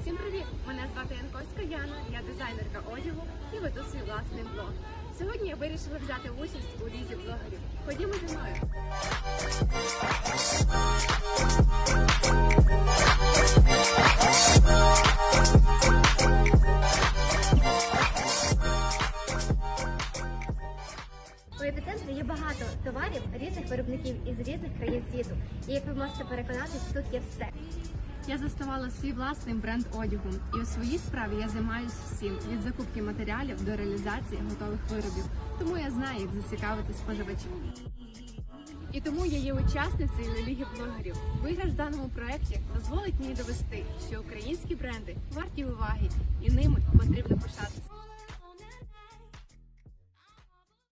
Всім привіт! Мене звати Янковська Яна, я дизайнерка одягу і веду свій власний блог. Сьогодні я вирішила взяти участь у лізі блогерів. Ходімо зі мною. У епіцентрі є багато товарів різних виробників із різних країн світу. І як ви можете переконатись, тут є все. Я заснувала свій власний бренд одягу, і у своїй справі я займаюся всім від закупки матеріалів до реалізації готових виробів. Тому я знаю, як зацікавити споживачів. І тому я є учасницею Ліги блогерів. Виграш в даному проєкті дозволить мені довести, що українські бренди варті уваги і ними потрібно пишатися.